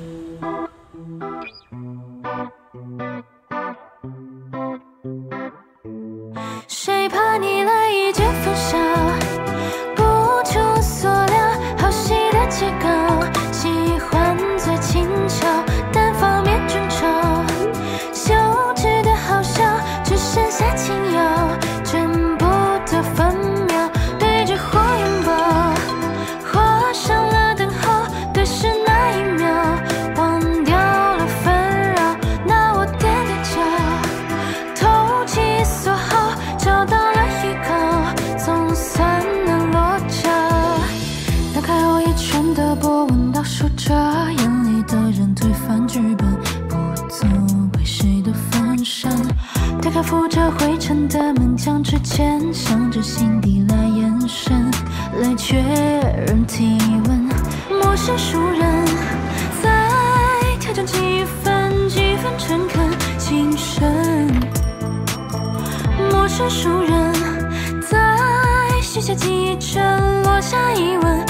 Thank you. 纹，倒数着眼里的人推翻剧本，不作为谁的分身。推开覆着灰尘的门，将之前向着心底来延伸，来确认体温。陌生熟人，再调整几分几分诚恳情深。陌生熟人，在许下几帧落下一吻，